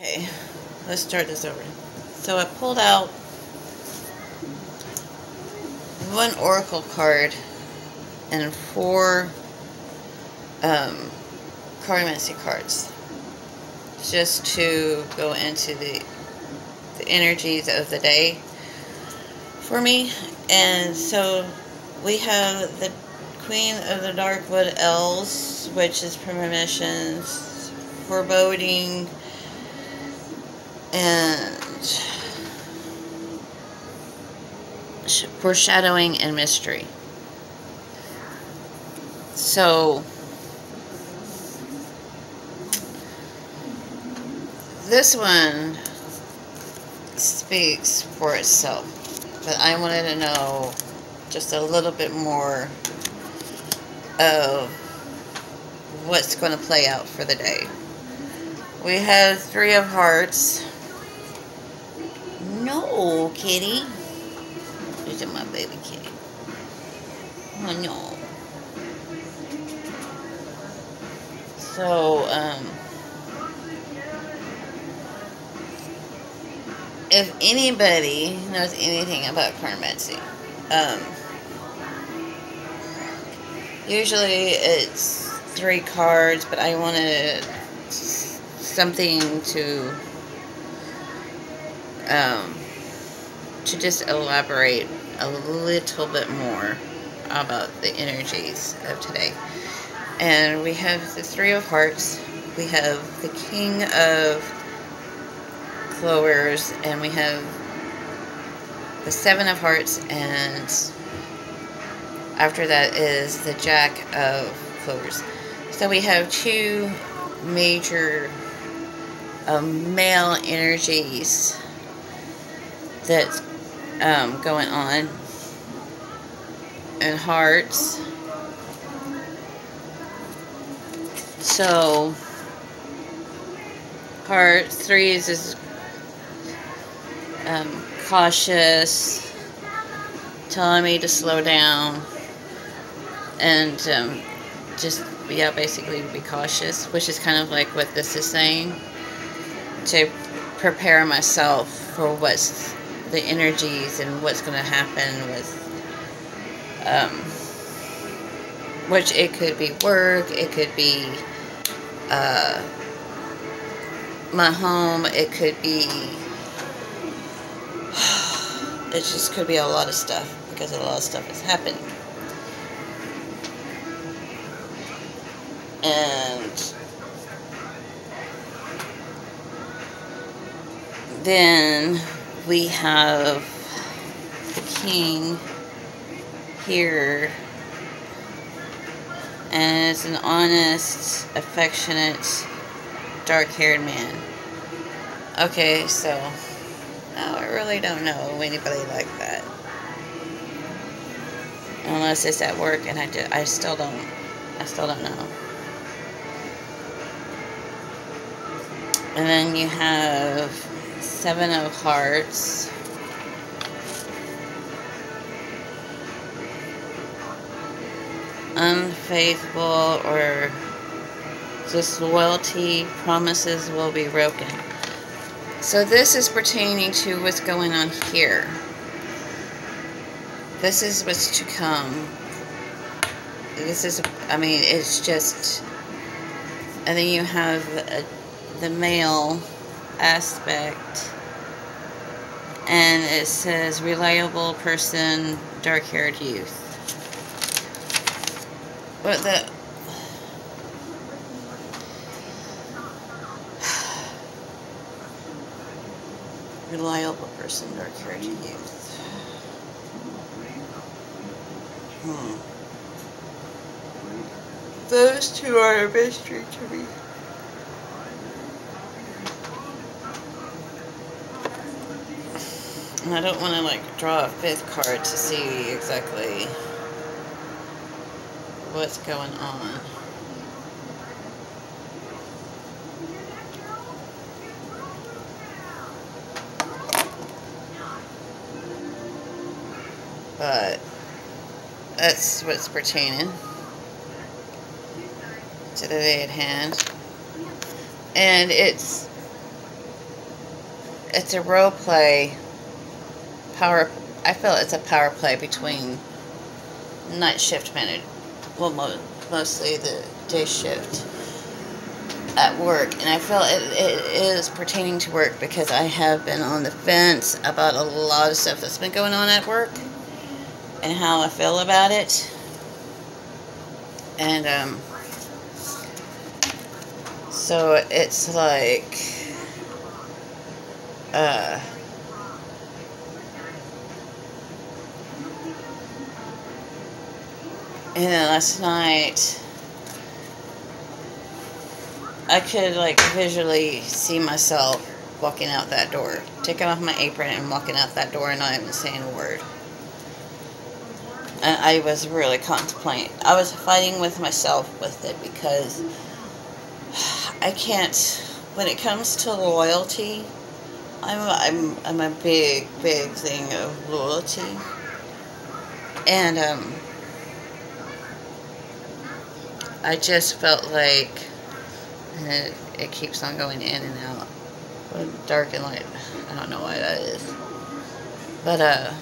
Okay, let's start this over. So I pulled out one oracle card and four um, cartomancy cards just to go into the the energies of the day for me and so we have the Queen of the Darkwood Elves which is premonitions foreboding and foreshadowing and mystery. So, this one speaks for itself, but I wanted to know just a little bit more of what's going to play out for the day. We have Three of Hearts. No, kitty. These are my baby kitty. Oh, no. So, um, if anybody knows anything about Cartomancy, um, usually it's three cards, but I wanted something to um, to just elaborate a little bit more about the energies of today. And we have the Three of Hearts, we have the King of Clovers, and we have the Seven of Hearts, and after that is the Jack of Clovers. So we have two major um, male energies that's um, going on and hearts. So, heart three is, is um, cautious, telling me to slow down, and um, just, yeah, basically be cautious, which is kind of like what this is saying. To prepare myself for what's the energies and what's going to happen with um, which it could be work, it could be uh, my home, it could be it just could be a lot of stuff because a lot of stuff is happening. And then we have the king here. And it's an honest affectionate dark-haired man. Okay so no, I really don't know anybody like that. Unless it's at work and I, do, I still don't I still don't know. And then you have seven of hearts unfaithful or disloyalty promises will be broken. So this is pertaining to what's going on here. This is what's to come. This is, I mean, it's just, and then you have a, the male aspect and it says reliable person, dark-haired youth. But the reliable person, dark-haired youth. Hmm. Those two are a mystery to me. And I don't want to like draw a fifth card to see exactly what's going on. But that's what's pertaining to the day at hand. And it's it's a role play power I feel it's a power play between night shift manager well mo- mostly the day shift at work. And I feel it, it is pertaining to work because I have been on the fence about a lot of stuff that's been going on at work and how I feel about it. And um so it's like uh and then last night I could like visually see myself walking out that door, taking off my apron and walking out that door and not even saying a word. And I was really contemplating. I was fighting with myself with it because I can't. When it comes to loyalty, I'm I'm I'm a big big thing of loyalty, and um, I just felt like it, it keeps on going in and out. Dark and light. I don't know why that is. But uh,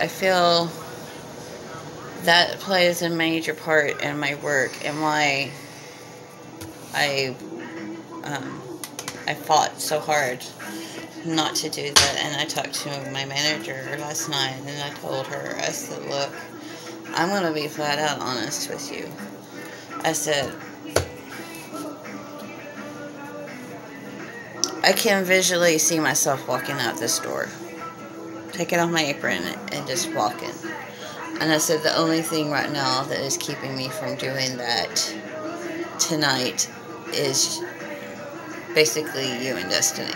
I feel that plays a major part in my work and why I um, I fought so hard not to do that. And I talked to my manager last night and I told her, I said, look, I'm going to be flat out honest with you. I said, I can visually see myself walking out this door, taking off my apron and just walking. And I said the only thing right now that is keeping me from doing that tonight is basically you and Destiny.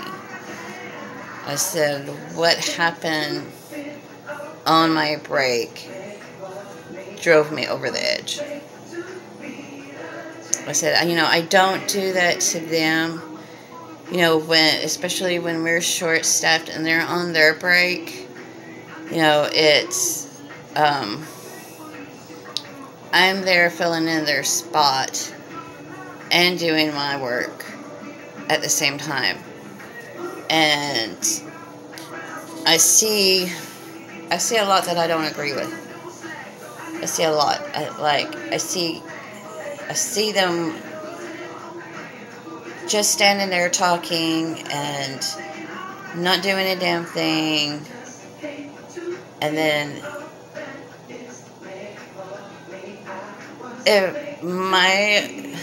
I said, what happened on my break drove me over the edge. I said, you know, I don't do that to them you know, when especially when we're short staffed and they're on their break, you know, it's um, I'm there filling in their spot and doing my work at the same time. And I see I see a lot that I don't agree with. I see a lot. I, like I see I see them just standing there talking and not doing a damn thing. And then if my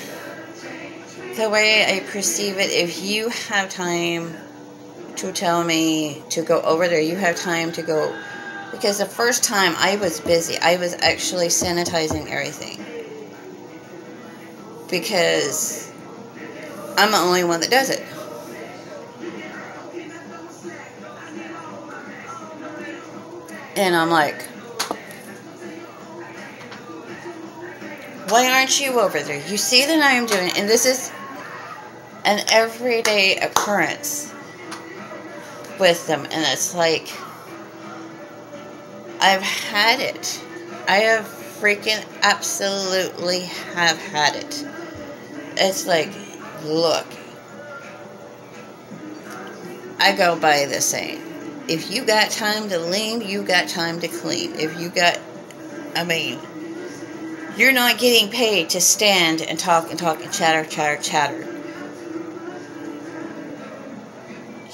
the way I perceive it, if you have time to tell me to go over there, you have time to go because the first time I was busy, I was actually sanitizing everything. Because I'm the only one that does it. And I'm like, why aren't you over there? You see that I am doing it, and this is an everyday occurrence with them, and it's like, I've had it. I have freaking absolutely have had it. It's like, look, I go by the saying if you got time to lean, you got time to clean. If you got, I mean, you're not getting paid to stand and talk and talk and chatter, chatter, chatter.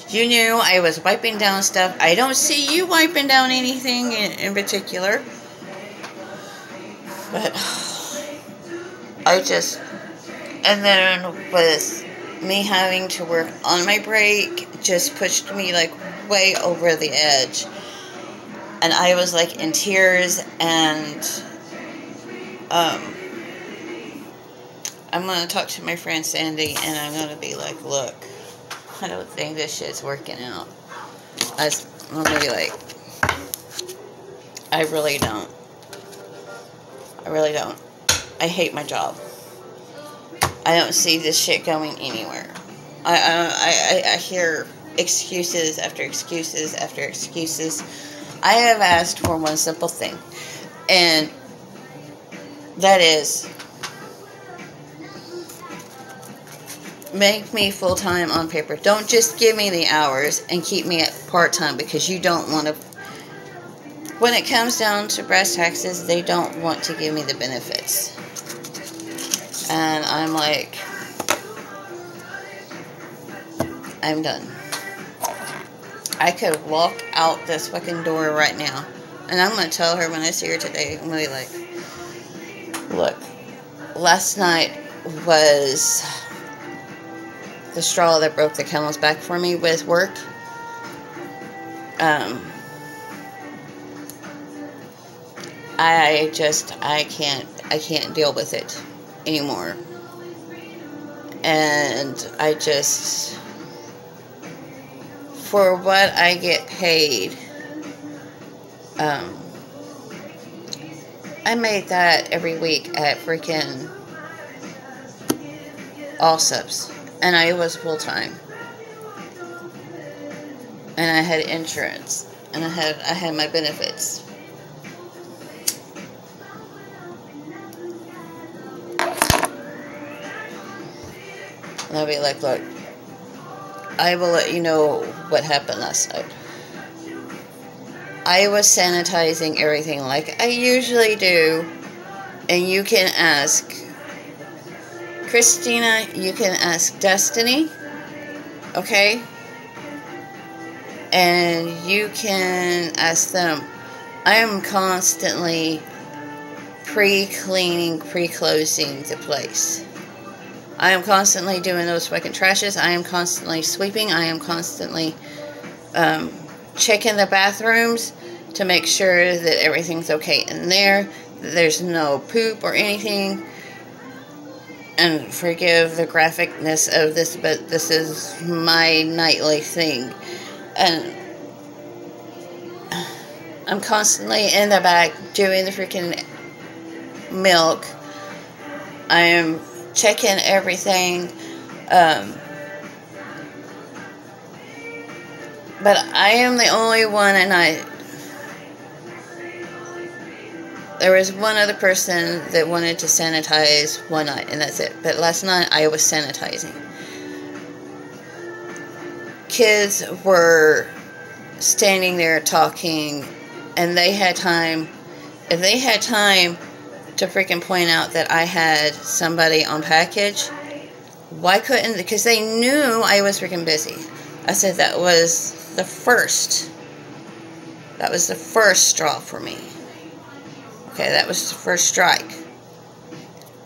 You knew I was wiping down stuff. I don't see you wiping down anything in, in particular. But I just and then with me having to work on my break just pushed me like way over the edge. And i was like in tears and um i'm gonna talk to my friend sandy and i'm gonna be like look i don't think this shit's working out. I i'm gonna be like i really don't. I really don't. I hate my job I don't see this shit going anywhere. I, I, I, I hear excuses after excuses after excuses. I have asked for one simple thing, and that is make me full time on paper. Don't just give me the hours and keep me at part time because you don't want to. When it comes down to brass taxes, they don't want to give me the benefits. And I'm like, I'm done. I could walk out this fucking door right now. And I'm going to tell her when I see her today, I'm going to be like, look, last night was the straw that broke the camel's back for me with work. Um, I just, I can't, I can't deal with it anymore. And I just, for what I get paid, um, I made that every week at freaking All Allsup's, and I was full time, and I had insurance, and I had I had my benefits. And I'll be like, look, I will let you know what happened last night. I was sanitizing everything like I usually do, and you can ask Christina, you can ask Destiny, okay? And you can ask them. I am constantly pre cleaning, pre closing the place. I am constantly doing those fucking trashes. I am constantly sweeping. I am constantly um, checking the bathrooms to make sure that everything's okay in there. There's no poop or anything. And forgive the graphicness of this, but this is my nightly thing. And I'm constantly in the back doing the freaking milk. I am checking everything. Um, but I am the only one, and I. There was one other person that wanted to sanitize one night, and that's it. But last night I was sanitizing. Kids were standing there talking, and they had time. If they had time to freaking point out that I had somebody on package. Why couldn't, because they knew I was freaking busy. I said that was the first, that was the first straw for me. Okay, that was the first strike.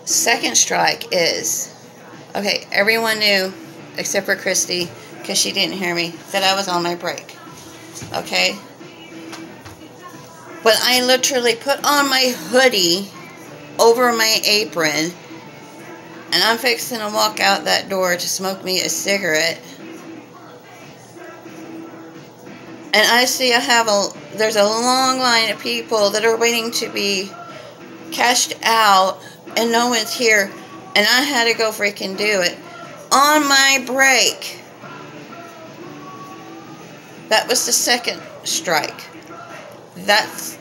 Second strike is, okay, everyone knew, except for Christy, because she didn't hear me, that I was on my break. Okay? But I literally put on my hoodie over my apron and I'm fixing to walk out that door to smoke me a cigarette. And I see I have a there's a long line of people that are waiting to be cashed out and no one's here and I had to go freaking do it on my break. That was the second strike. That's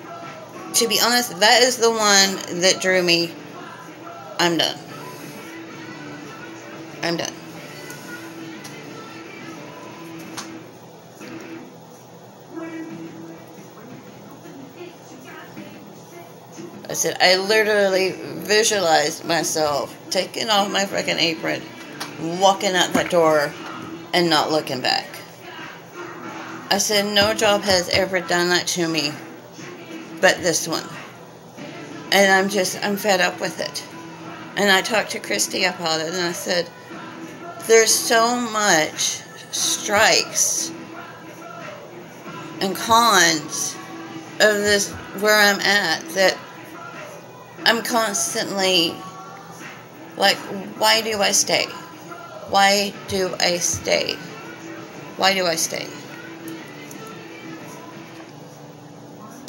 to be honest, that is the one that drew me. I'm done. I'm done. I said, I literally visualized myself taking off my freaking apron, walking out that door, and not looking back. I said, no job has ever done that to me but this one. And I'm just, I'm fed up with it. And I talked to Christy about it, and I said, there's so much strikes and cons of this where I'm at that I'm constantly like, why do I stay? Why do I stay? Why do I stay?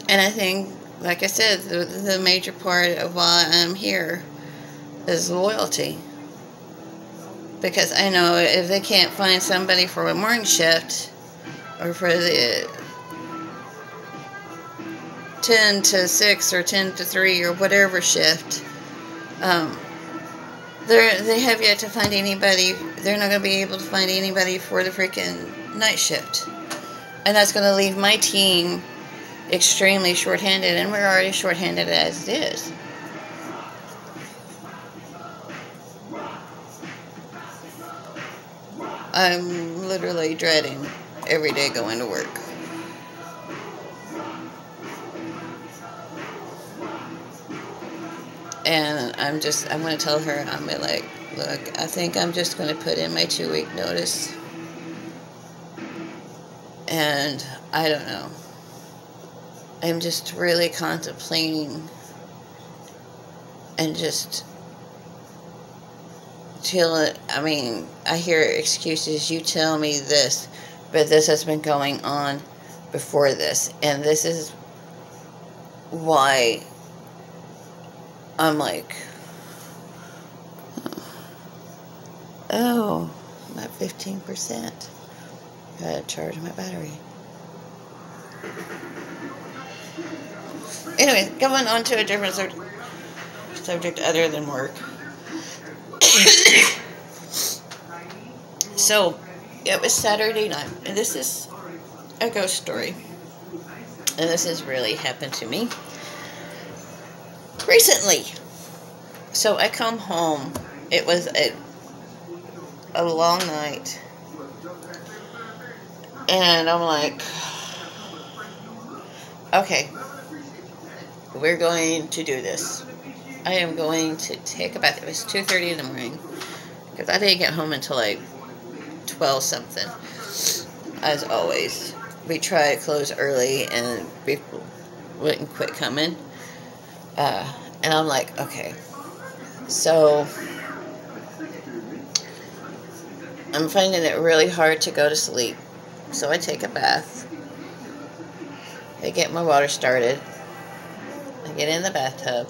And I think, like I said, the, the major part of why I'm here is loyalty. Because I know if they can't find somebody for a morning shift or for the 10 to 6 or 10 to 3 or whatever shift, um, They're, they have yet to find anybody. They're not going to be able to find anybody for the freaking night shift. And that's going to leave my team extremely shorthanded, and we're already shorthanded as it is. I'm literally dreading every day going to work. And I'm just, I'm going to tell her, I'm like, look, I think I'm just going to put in my two week notice. And I don't know. I'm just really contemplating and just till I mean, I hear excuses. You tell me this, but this has been going on before this, and this is why I'm like, oh, not 15%. Gotta charge my battery. Anyway, going on to a different sub- subject other than work. so, it was Saturday night, and this is a ghost story. And this has really happened to me recently. So I come home. It was a, a long night. And I'm like, okay, we're going to do this. I am going to take a bath. It was 2.30 in the morning. Because I didn't get home until like 12 something. As always. We try to close early and people wouldn't quit coming. Uh, and I'm like, okay. So I'm finding it really hard to go to sleep. So I take a bath. I get my water started. I get in the bathtub.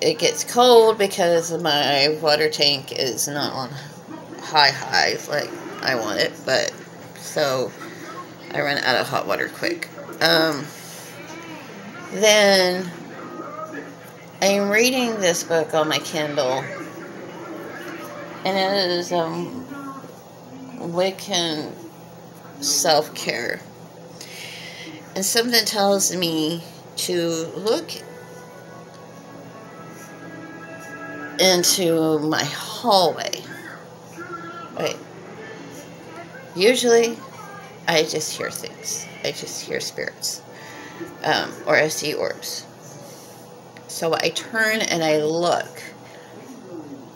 It gets cold because my water tank is not on high highs like I want it, but so I run out of hot water quick. Um, then I'm reading this book on my Kindle, and it is um, Wiccan self care. And something tells me to look into my hallway. Wait. Usually, I just hear things. I just hear spirits. Um, or I see orbs. So I turn and I look.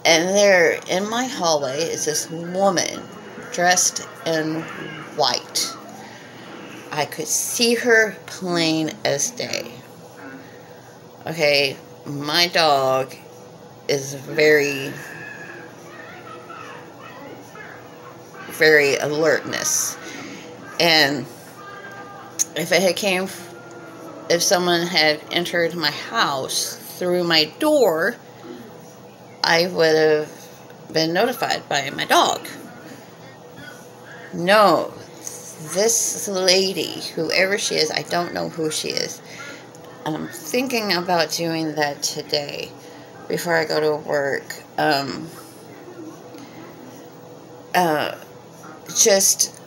And there in my hallway is this woman dressed in white. I could see her plain as day. Okay, my dog is very, very alertness. And if it had came, if someone had entered my house through my door, I would have been notified by my dog. No, this lady, whoever she is, I don't know who she is. I'm thinking about doing that today before I go to work. Um, uh, just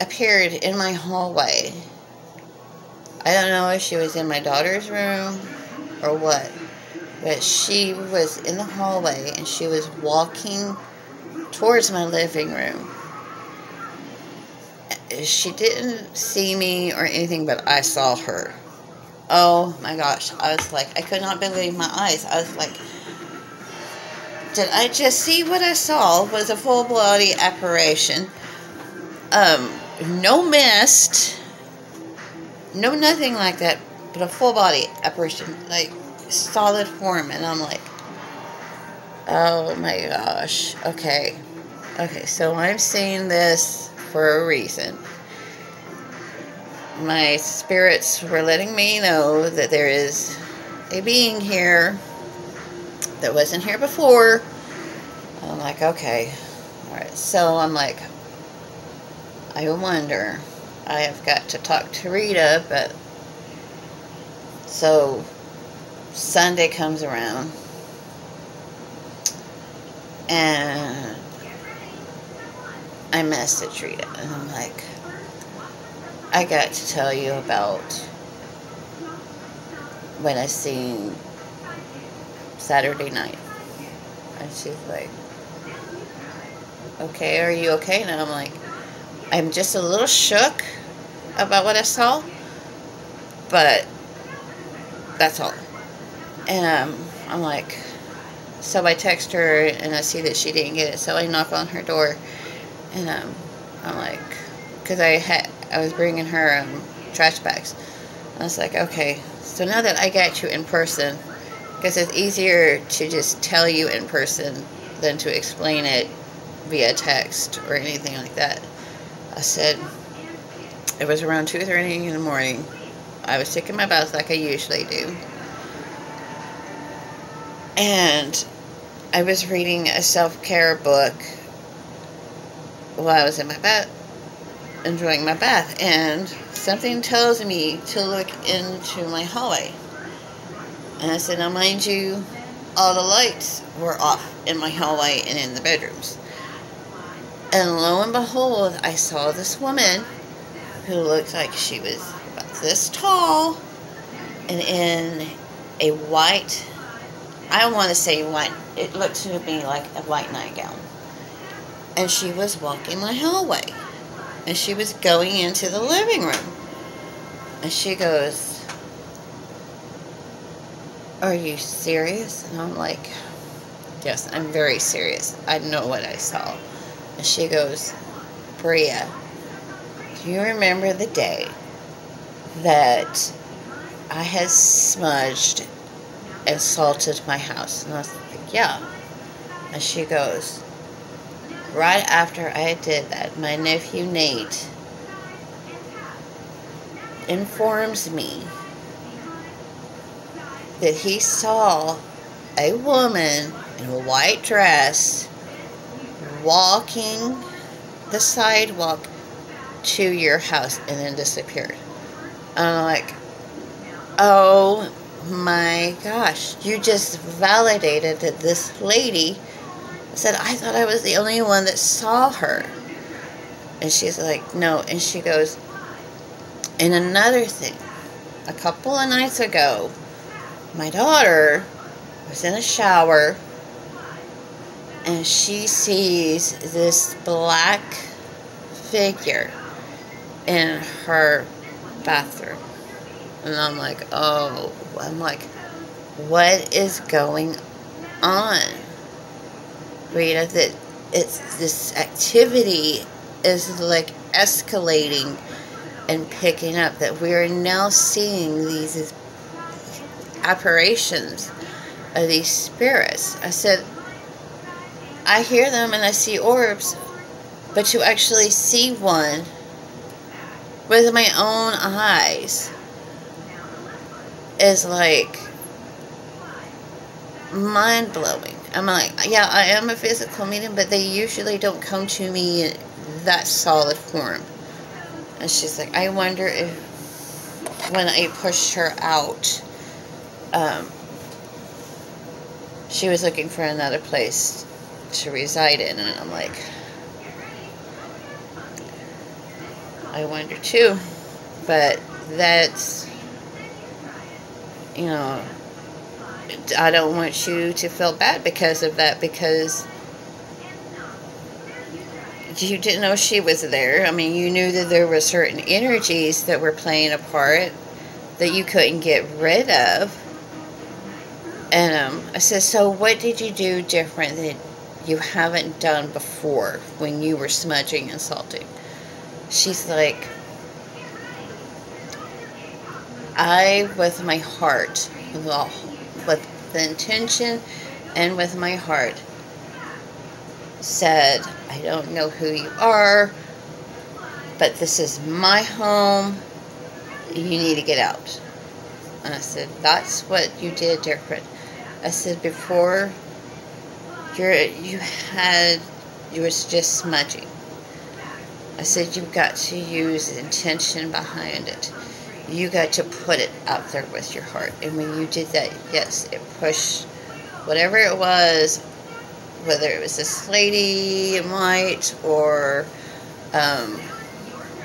appeared in my hallway. I don't know if she was in my daughter's room or what, but she was in the hallway and she was walking towards my living room she didn't see me or anything, but I saw her. Oh my gosh. I was like, I could not believe my eyes. I was like, did I just see what I saw was a full body apparition? Um, no mist, no nothing like that, but a full body apparition, like solid form. And I'm like, oh my gosh. Okay. Okay, so I'm seeing this for a reason. My spirits were letting me know that there is a being here that wasn't here before. I'm like, okay. Alright, so I'm like, I wonder. I have got to talk to Rita, but so Sunday comes around. And I messaged Rita and I'm like, I got to tell you about when I seen Saturday night. And she's like, okay, are you okay? And I'm like, I'm just a little shook about what I saw, but that's all. And um, I'm like, so I text her and I see that she didn't get it, so I knock on her door, and um, I'm like, because I had I was bringing her um, trash bags. I was like, okay, so now that I got you in person, because it's easier to just tell you in person than to explain it via text or anything like that. I said, it was around 2.30 in the morning. I was taking my bath like I usually do. And I was reading a self-care book while I was in my bath, enjoying my bath. And something tells me to look into my hallway. And I said, now mind you, all the lights were off in my hallway and in the bedrooms. And lo and behold, I saw this woman who looked like she was about this tall and in a white, I don't want to say white, it looked to me like a white nightgown. And she was walking my hallway. And she was going into the living room. And she goes, Are you serious? And I'm like, Yes, I'm very serious. I know what I saw. And she goes, Bria, do you remember the day that I had smudged and salted my house? And I was like, Yeah. And she goes, Right after I did that, my nephew Nate informs me that he saw a woman in a white dress walking the sidewalk to your house and then disappeared. And I'm like, oh my gosh, you just validated that this lady said, I thought I was the only one that saw her. And she's like, no. And she goes, and another thing, a couple of nights ago, my daughter was in a shower and she sees this black figure in her bathroom. And I'm like, oh, I'm like, what is going on? Rita, that it's this activity is like escalating and picking up, that we are now seeing these apparitions of these spirits. I said, I hear them and I see orbs, but to actually see one with my own eyes is like mind blowing. I'm like, yeah, I am a physical medium, but they usually don't come to me in that solid form. And she's like, I wonder if when I pushed her out, um, she was looking for another place to reside in. And I'm like, I wonder too. But that's, you know, I don't want you to feel bad because of that because you didn't know she was there. I mean, you knew that there were certain energies that were playing a part that you couldn't get rid of. And um, I said, so what did you do different that you haven't done before when you were smudging and salting? She's like, I, with my heart, with the intention and with my heart, said, I don't know who you are, but this is my home. You need to get out. And I said, that's what you did different. I said, before, you're, you had, you was just smudging. I said, you've got to use intention behind it. You got to put it out there with your heart. And when you did that, yes, it pushed whatever it was whether it was this lady in white or um,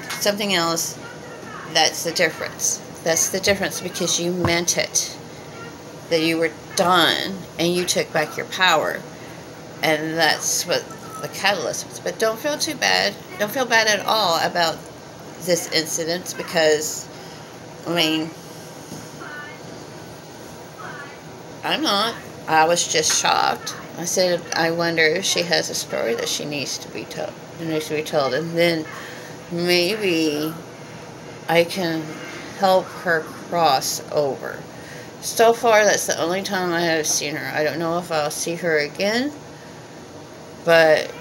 something else, that's the difference. That's the difference because you meant it. That you were done and you took back your power. And that's what the catalyst was. But don't feel too bad. Don't feel bad at all about this incident because, I mean, I'm not. I was just shocked. I said, I wonder if she has a story that she needs to be told. Needs to be told, and then maybe I can help her cross over. So far, that's the only time I have seen her. I don't know if I'll see her again, but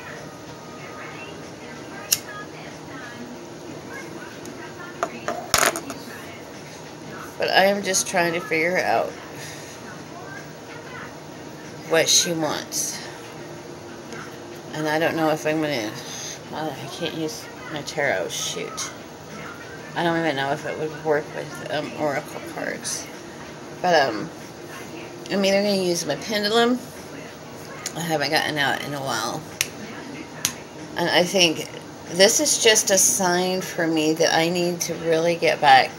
but I am just trying to figure out what she wants. And I don't know if I'm going to... I can't use my tarot. Shoot. I don't even know if it would work with um, oracle cards. But, um, I'm either going to use my pendulum. I haven't gotten out in a while. And I think this is just a sign for me that I need to really get back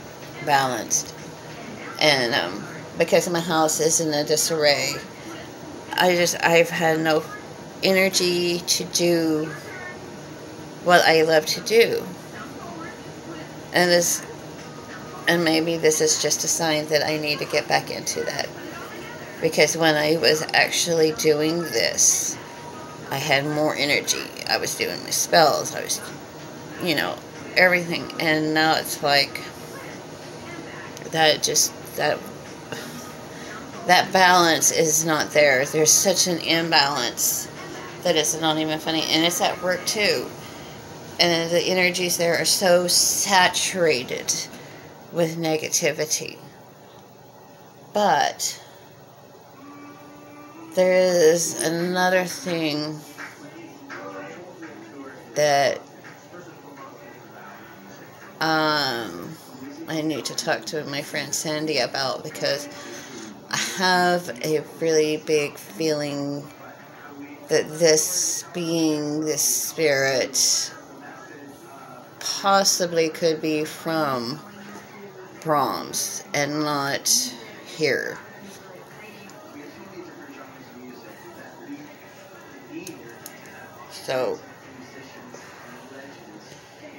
balanced. And, um, because my house is in a disarray, I just, I've had no energy to do what I love to do. And this, and maybe this is just a sign that I need to get back into that. Because when I was actually doing this, I had more energy. I was doing my spells. I was, you know, everything. And now it's like, that just, that that balance is not there. There's such an imbalance that it's not even funny. And it's at work too. And the energies there are so saturated with negativity. But there is another thing that um, I need to talk to my friend Sandy about because I have a really big feeling that this being, this spirit, possibly could be from Braum's and not here. So,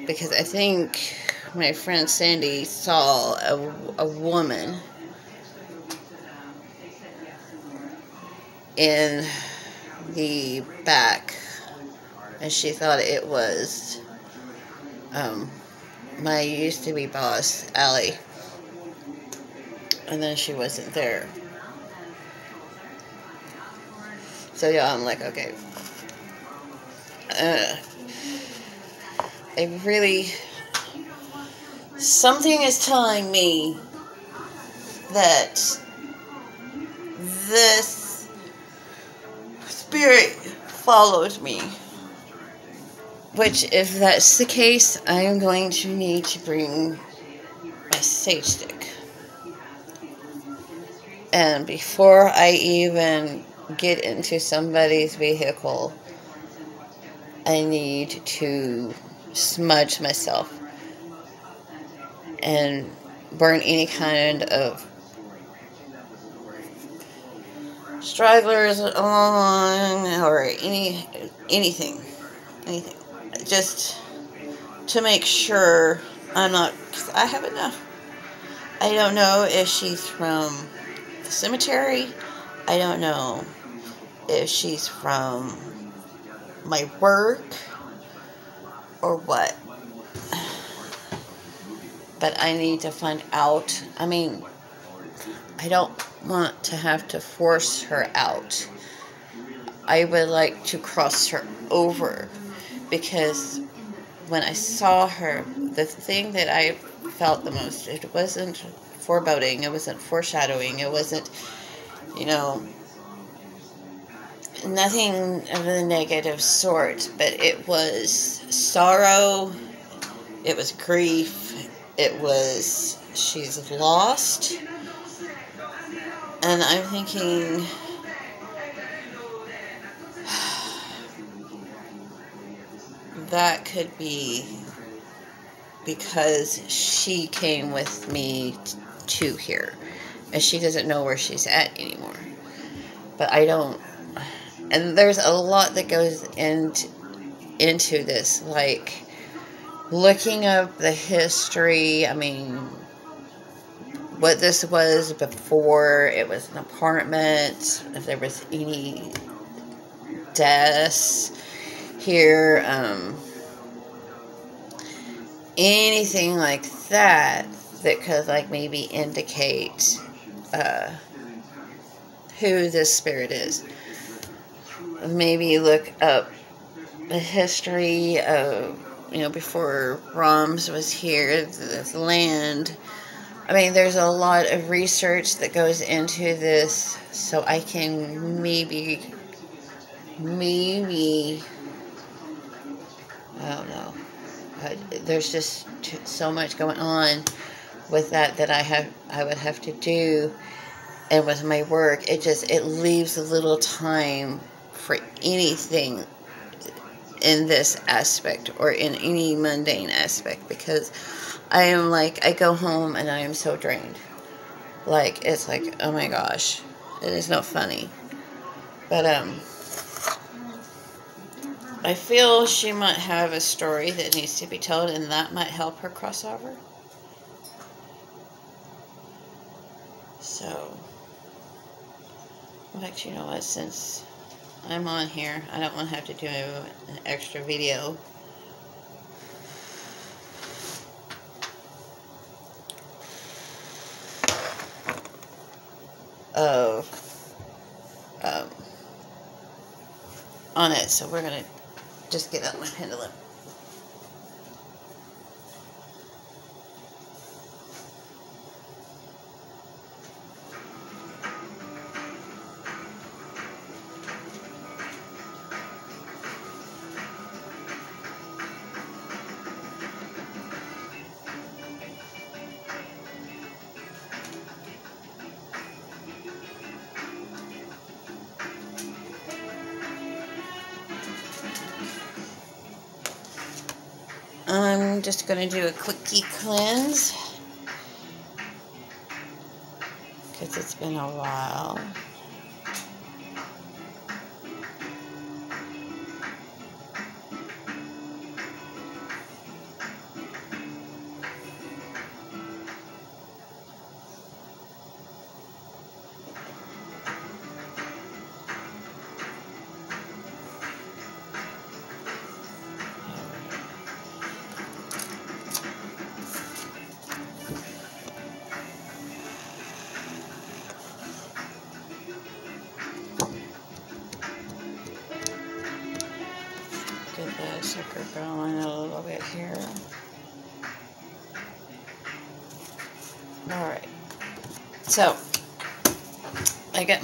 because I think my friend Sandy saw a, a woman in the back and she thought it was um, my used to be boss, Allie. And then she wasn't there. So yeah, I'm like, okay. Uh, I really. Something is telling me that this spirit followed me. Which, if that's the case, I am going to need to bring my sage stick. And before I even get into somebody's vehicle, I need to smudge myself and burn any kind of stragglers on or any anything anything. Just to make sure I'm not I have enough. I don't know if she's from the cemetery. I don't know if she's from my work or what but I need to find out I mean I don't want to have to force her out. I would like to cross her over because when I saw her, the thing that I felt the most, it wasn't foreboding, it wasn't foreshadowing, it wasn't, you know, nothing of the negative sort, but it was sorrow, it was grief, it was she's lost. And I'm thinking, that could be because she came with me to here and she doesn't know where she's at anymore. But I don't and there's a lot that goes into into this like looking up the history, I mean what this was before it was an apartment, if there was any deaths here, um, anything like that that could like maybe indicate uh, who this spirit is. Maybe look up the history of you know before Braum's was here, this land. I mean, there's a lot of research that goes into this, so I can maybe, maybe, I don't know there's just so much going on with that that I have I would have to do and with my work it just it leaves a little time for anything in this aspect or in any mundane aspect because I am like I go home and I am so drained like it's like oh my gosh it is not funny but um I feel she might have a story that needs to be told, and that might help her crossover. So, in fact, you know what? Since I'm on here, I don't want to have to do an extra video. Of um, on it, so we're gonna just get out my pendulum. I'm just going to do a quickie cleanse because it's been a while.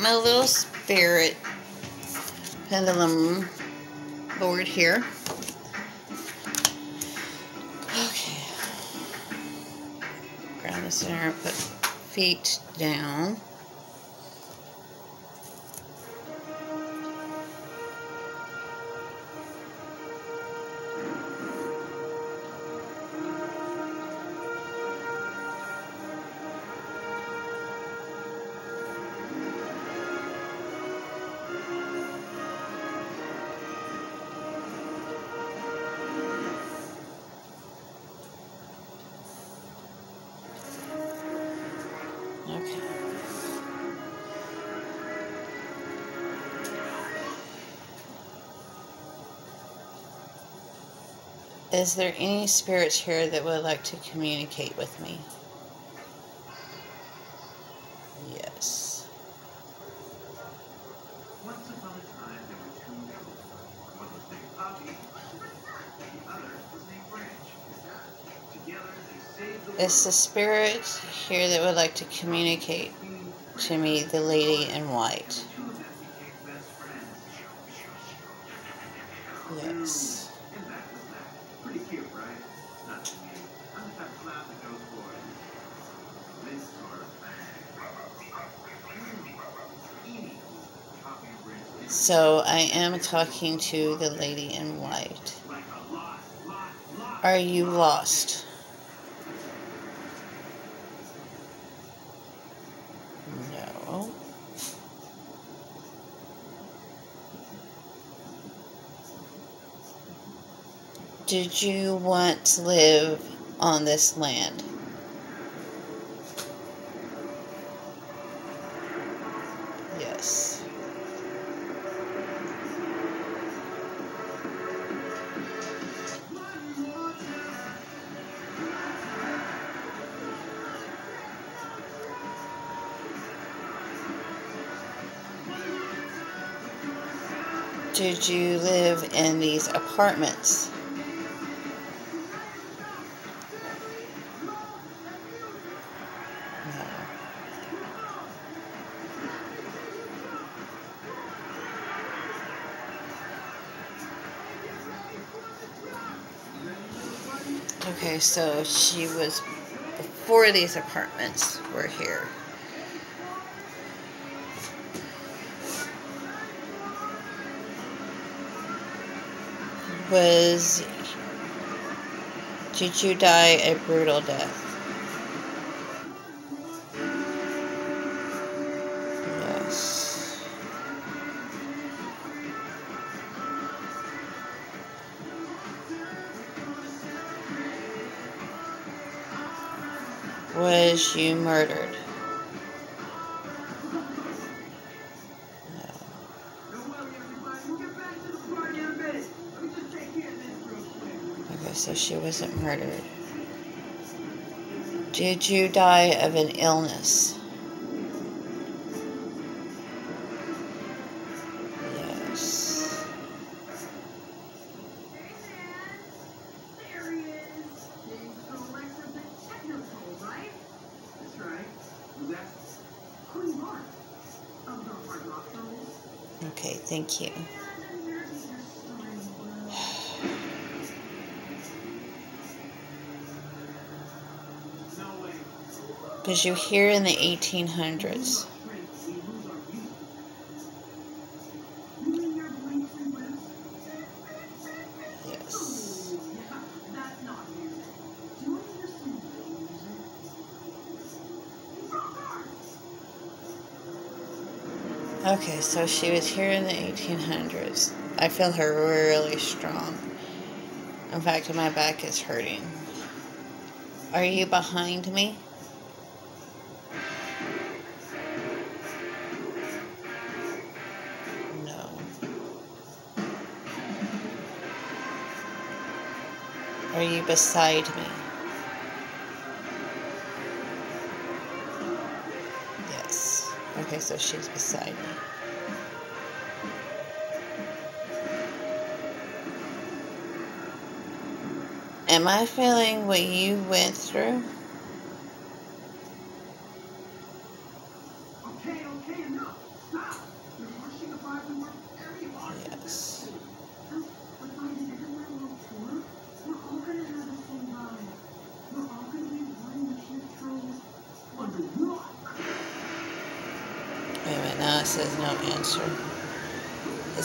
My little spirit pendulum board here. Okay. Ground the center, put feet down. Is there any spirits here that would like to communicate with me? Yes. Is the spirit here that would like to communicate to me, the lady in white? Am talking to the lady in white. Are you lost? No. Did you want to live on this land? Did you live in these apartments? Okay, so she was before these apartments were here. Was did you die a brutal death? Yes. Was you murdered? She wasn't murdered. Did you die of an illness? Yes. Okay, thank you. Because you're here in the 1800s. Yes. Okay, so she was here in the 1800s. I feel her really strong. In fact, my back is hurting. Are you behind me? Are you beside me? Yes. Okay, so she's beside me. Am I feeling what you went through?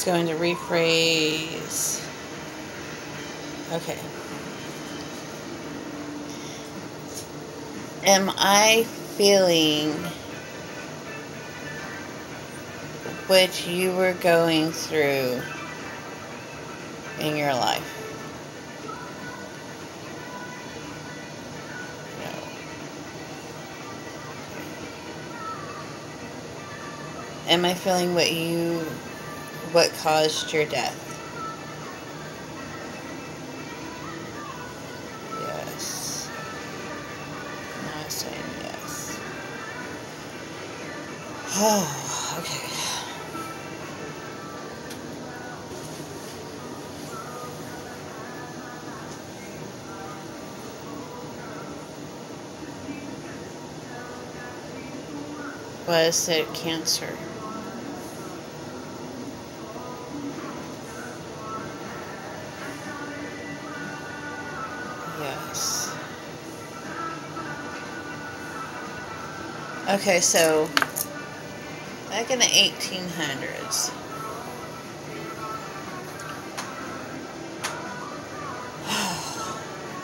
Going to rephrase. Okay. Am I feeling what you were going through in your life? Am I feeling what you, what caused your death? Yes. Not saying yes. Oh, okay. Was it cancer? Okay, so back in the 1800s,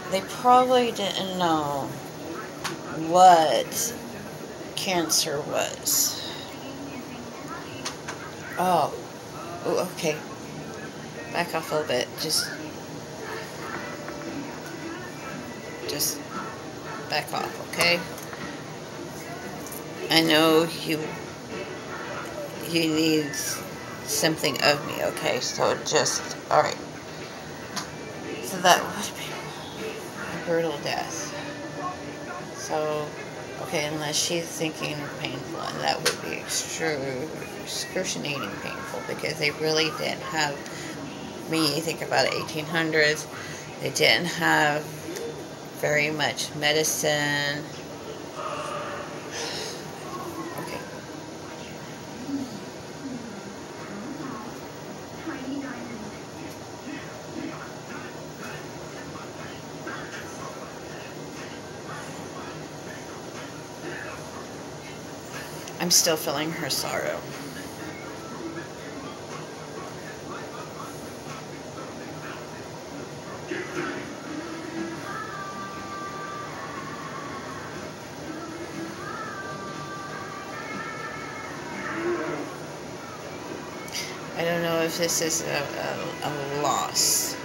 they probably didn't know what cancer was. Oh, Ooh, okay. Back off a little bit. Just, just back off, okay? I know he you need something of me, okay? So just, alright. So that would be a brutal death. So, okay, unless she's thinking painful, and that would be excruciating painful because they really didn't have me think about it 1800s they didn't have very much medicine I'm still feeling her sorrow. I don't know if this is a, a, a loss,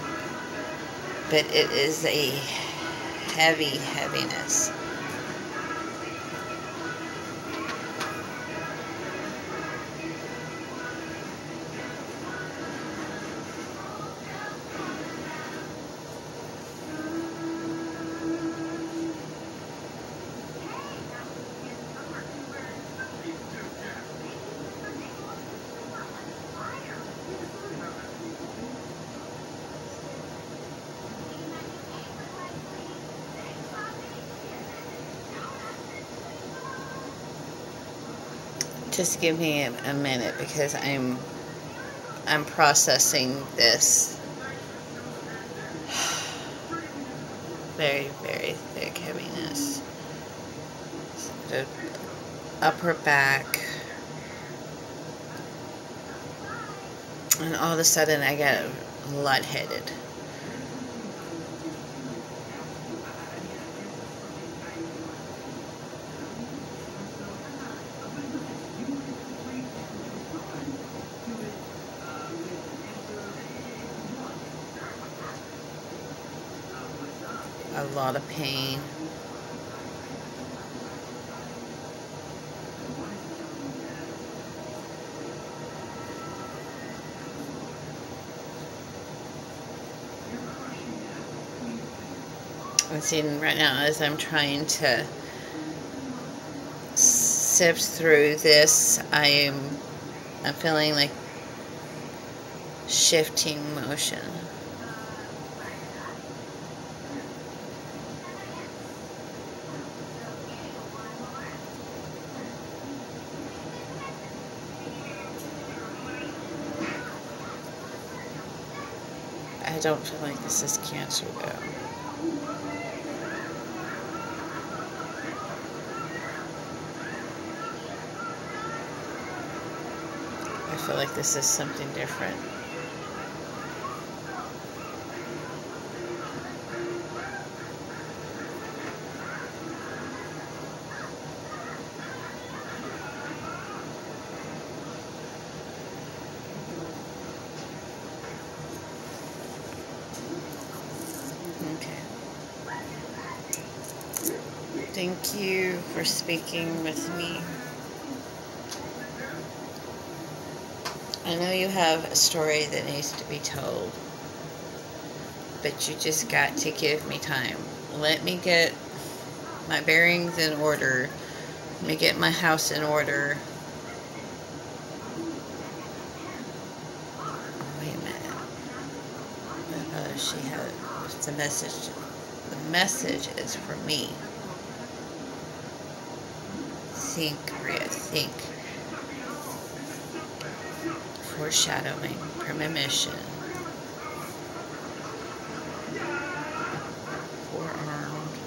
but it is a heavy heaviness. Just give me a, minute because I'm I'm processing this. Very very thick heaviness. The upper back. And all of a sudden I get lightheaded a lot of pain. I'm seeing right now as I'm trying to sift through this, I'm I'm feeling like shifting motion. Don't feel like this is cancer though. I feel like this is something different. Thank you for speaking with me. I know you have a story that needs to be told, but you just got to give me time. Let me get my bearings in order. Let me get my house in order. Wait a minute. She had the message. The message is for me think, Maria, think. Foreshadowing, premonition. Forearmed.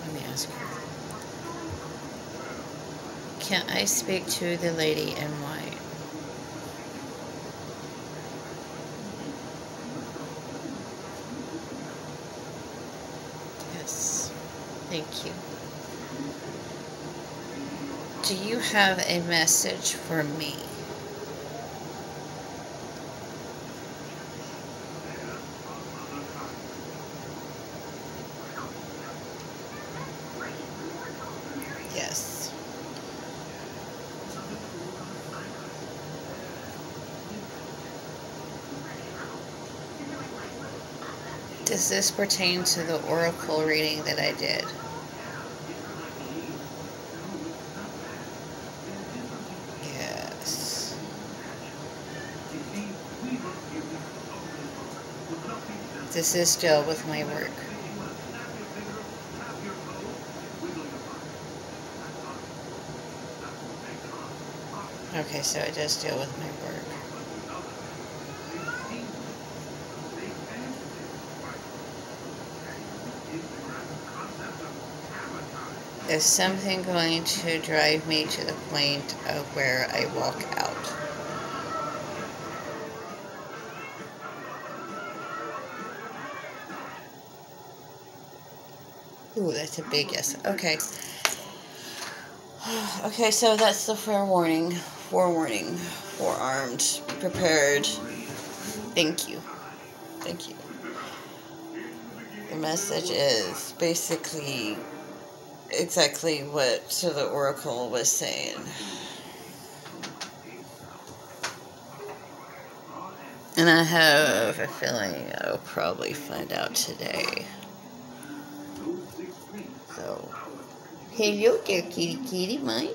Let me ask her. Can I speak to the lady in white? Yes. Thank you. Do you have a message for me? Yes. Does this pertain to the oracle reading that I did? Yes. This is still with my work. Okay, so it does deal with my work. Is something going to drive me to the point of where I walk out? Ooh, that's a big yes. Okay. Okay, so that's the fair forewarning. Forewarning. Forearmed. Prepared. Thank you. Thank you. The message is basically exactly what so the oracle was saying. And I have a feeling I'll probably find out today. Hello there, kitty kitty, mine.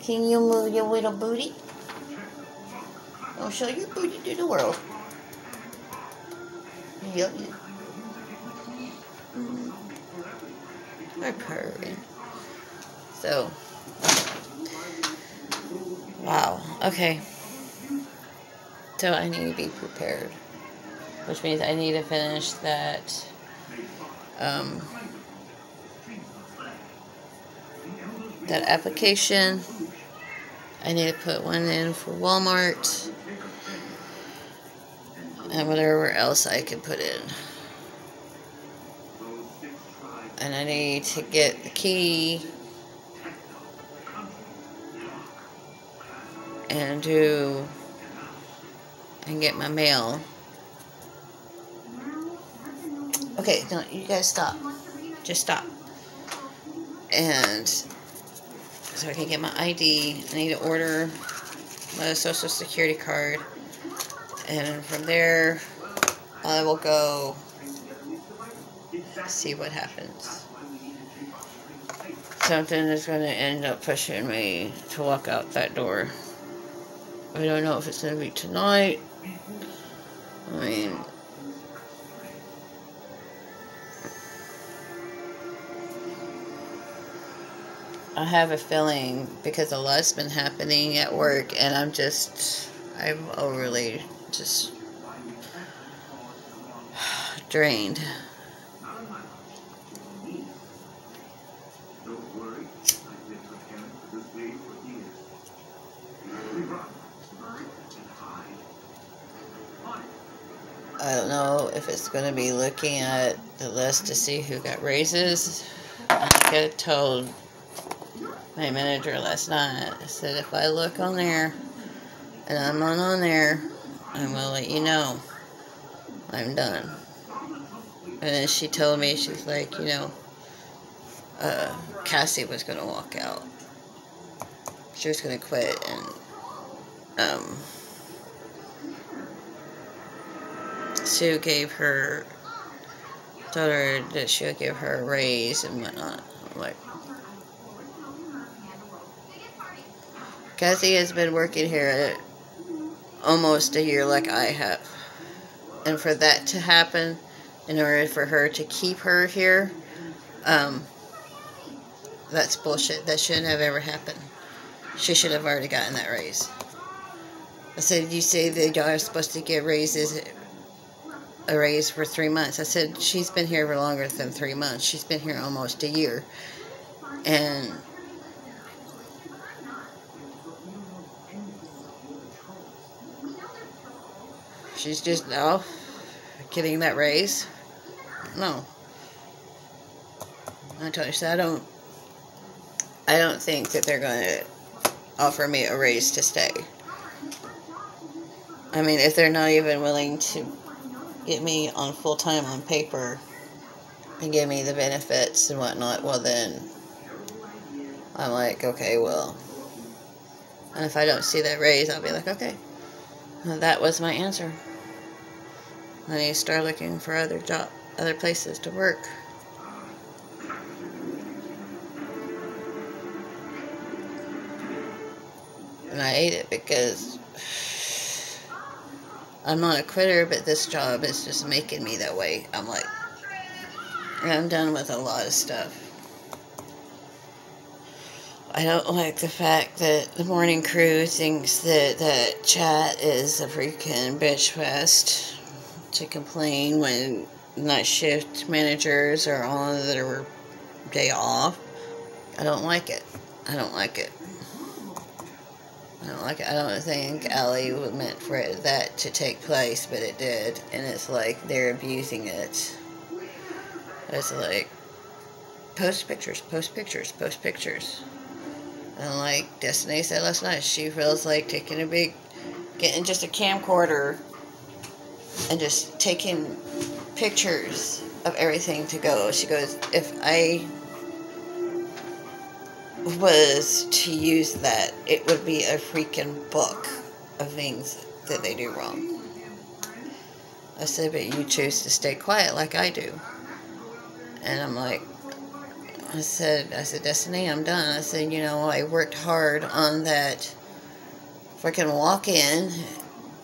Can you move your little booty? I'll show your booty to the world. Yep. They're purring. So, wow. Okay. So I need to be prepared, which means I need to finish that. Um, that application. I need to put one in for Walmart and whatever else I can put in. And I need to get the key and do and get my mail. Okay, no, you guys stop. Just stop. And so I can get my ID. I need to order my social security card. And from there, I will go see what happens. Something is going to end up pushing me to walk out that door. I don't know if it's going to be tonight. I mean, I have a feeling because a lot's been happening at work, and I'm just, I'm overly just drained. I don't know if it's going to be looking at the list to see who got raises. I got told my manager last night. I said if I look on there and I'm not on there, I'm going to let you know. I'm done. And then she told me, she's like, you know, uh, Cassie was going to walk out. She was going to quit and, um, Sue gave her, told her that she would give her a raise and whatnot. I'm like, Cassie has been working here almost a year like I have. And for that to happen, in order for her to keep her here, um, that's bullshit. That shouldn't have ever happened. She should have already gotten that raise. I said, you say that y'all are supposed to get raises, a raise for three months. I said, she's been here for longer than three months. She's been here almost a year. And she's just oh, now getting that raise. No. I told you, so I don't, I don't think that they're going to offer me a raise to stay. I mean, if they're not even willing to get me on full time on paper and give me the benefits and whatnot, well, then I'm like, okay, well. And if I don't see that raise, I'll be like, okay, that was my answer. I need to start looking for other job, other places to work. And I ate it because I'm not a quitter, but this job is just making me that way. I'm like, I'm done with a lot of stuff. I don't like the fact that the morning crew thinks that that chat is a freaking bitch fest to complain when night shift managers are on their day off. I don't like it. I don't like it. I don't like it. I don't think Allie meant for it, that to take place, but it did. And it's like they're abusing it. It's like, post pictures, post pictures, post pictures. And like Destiny said last night, she feels like taking a big, getting just a camcorder and just taking pictures of everything to go. She goes, if I was to use that, it would be a freaking book of things that they do wrong. I said, but you choose to stay quiet like I do. And I'm like, I said, I said, Destiny, I'm done. I said, you know, I worked hard on that freaking walk in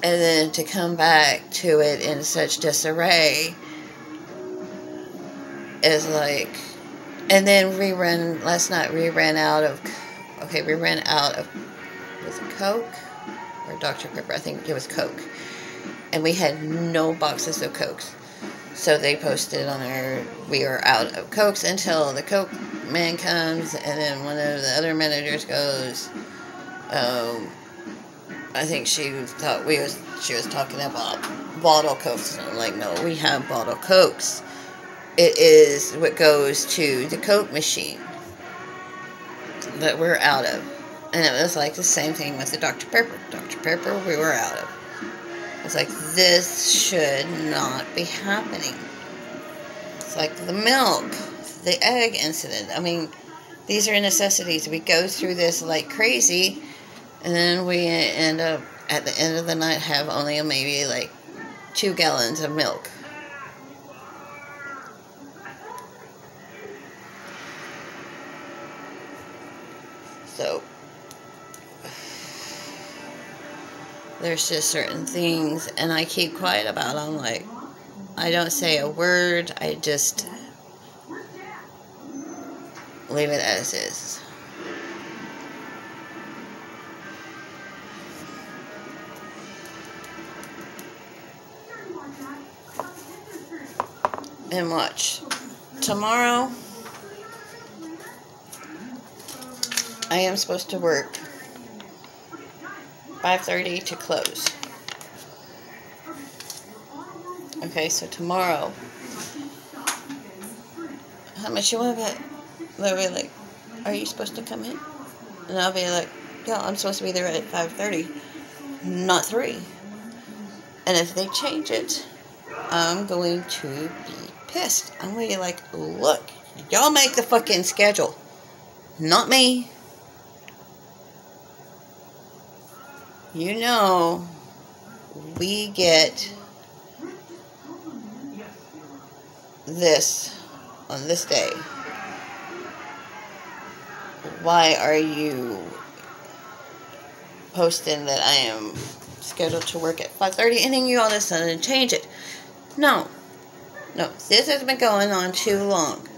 and then to come back to it in such disarray is like and then we ran last night we ran out of okay we ran out of was it coke? Or dr pepper i think it was coke. And we had no boxes of cokes. So they posted on our we are out of cokes until the coke man comes and then one of the other managers goes um, I think she thought we was she was talking about bottle cokes. And I'm like, no, we have bottle cokes. It is what goes to the coke machine that we're out of. And it was like the same thing with the Dr. Pepper. Dr. Pepper, we were out of. It's like, this should not be happening. It's like the milk, the egg incident. I mean, these are necessities. We go through this like crazy and then we end up at the end of the night have only maybe like two gallons of milk. So there's just certain things and I keep quiet about them like I don't say a word I just leave it as is and watch. Tomorrow, I am supposed to work 5.30 to close. Okay, so tomorrow, how much you want to bet? They'll be like, are you supposed to come in? And I'll be like, yeah, I'm supposed to be there at 5.30, not 3. And if they change it, I'm going to be pissed. I'm to be like, look, y'all make the fucking schedule. Not me. You know, we get this on this day. Why are you posting that I am scheduled to work at 5.30 and then you all of a sudden change it? No. No, this has been going on too long.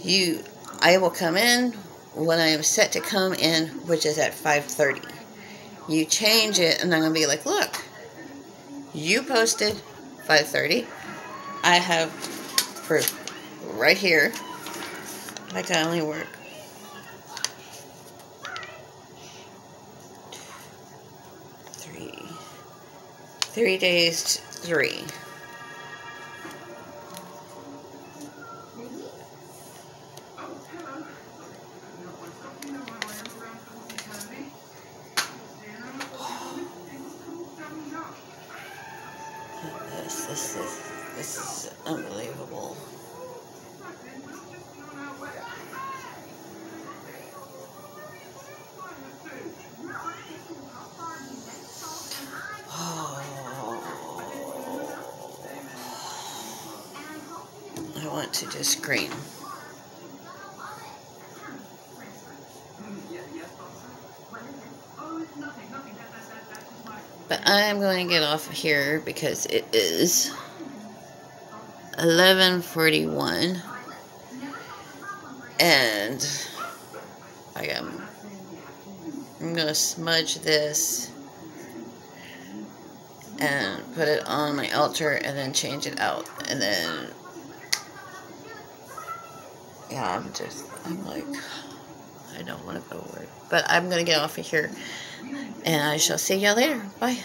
You, I will come in when I am set to come in, which is at 5.30. You change it, and I'm going to be like, look, you posted 5.30. I have proof right here. Like I only work Three days, three. Going to get off of here because it is 11:41 and I am I'm going to smudge this and put it on my altar and then change it out. And then yeah I'm just I'm like I don't want to go work but I'm gonna get off of here and I shall see y'all later. Bye